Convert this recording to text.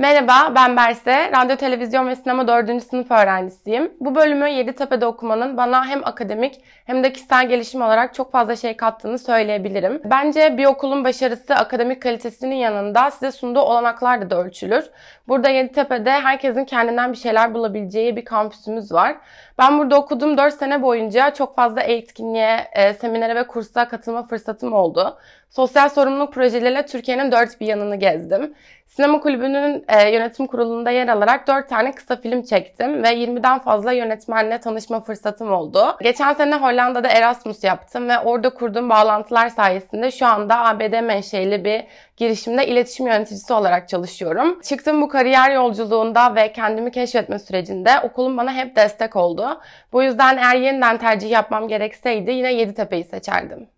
Merhaba, ben Berse. Radyo, televizyon ve sinema 4. sınıf öğrencisiyim. Bu bölümü Yeditepe'de okumanın bana hem akademik hem de kişisel gelişim olarak çok fazla şey kattığını söyleyebilirim. Bence bir okulun başarısı akademik kalitesinin yanında size sunduğu olanaklarla da ölçülür. Burada Yeditepe'de herkesin kendinden bir şeyler bulabileceği bir kampüsümüz var. Ben burada okuduğum 4 sene boyunca çok fazla etkinliğe, e, seminere ve kursa katılma fırsatım oldu. Sosyal sorumluluk projeleriyle Türkiye'nin dört bir yanını gezdim. Sinema kulübünün e, yönetim kurulunda yer alarak 4 tane kısa film çektim ve 20'den fazla yönetmenle tanışma fırsatım oldu. Geçen sene Hollanda'da Erasmus yaptım ve orada kurduğum bağlantılar sayesinde şu anda ABD menşeli bir girişimde iletişim yöneticisi olarak çalışıyorum. Çıktığım bu kariyer yolculuğunda ve kendimi keşfetme sürecinde okulum bana hep destek oldu. Bu yüzden eğer yeniden tercih yapmam gerekseydi yine Yeditepe'yi seçerdim.